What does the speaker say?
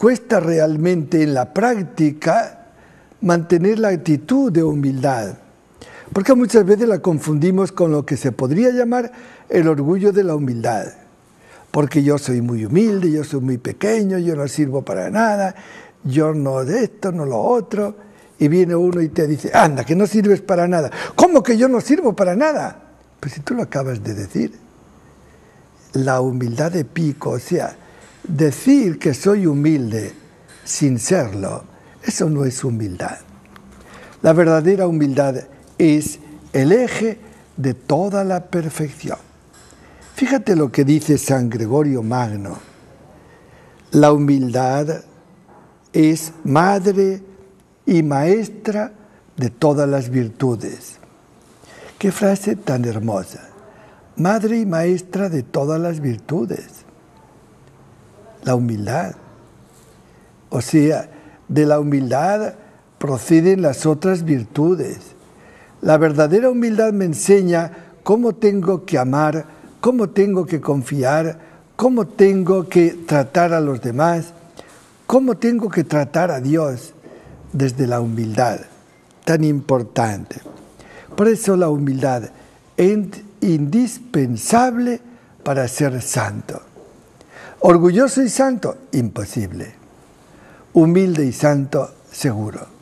cuesta realmente en la práctica mantener la actitud de humildad, porque muchas veces la confundimos con lo que se podría llamar el orgullo de la humildad, porque yo soy muy humilde, yo soy muy pequeño, yo no sirvo para nada, yo no de esto, no lo otro, y viene uno y te dice, anda, que no sirves para nada. ¿Cómo que yo no sirvo para nada? Pues si tú lo acabas de decir, la humildad de pico, o sea, decir que soy humilde sin serlo, eso no es humildad. La verdadera humildad es el eje de toda la perfección. Fíjate lo que dice San Gregorio Magno. La humildad es madre y maestra de todas las virtudes. Qué frase tan hermosa. Madre y maestra de todas las virtudes. La humildad. O sea, de la humildad proceden las otras virtudes. La verdadera humildad me enseña cómo tengo que amar, cómo tengo que confiar, cómo tengo que tratar a los demás, cómo tengo que tratar a Dios desde la humildad, tan importante. Por eso la humildad es indispensable para ser santo. Orgulloso y santo, imposible. Humilde y santo, seguro.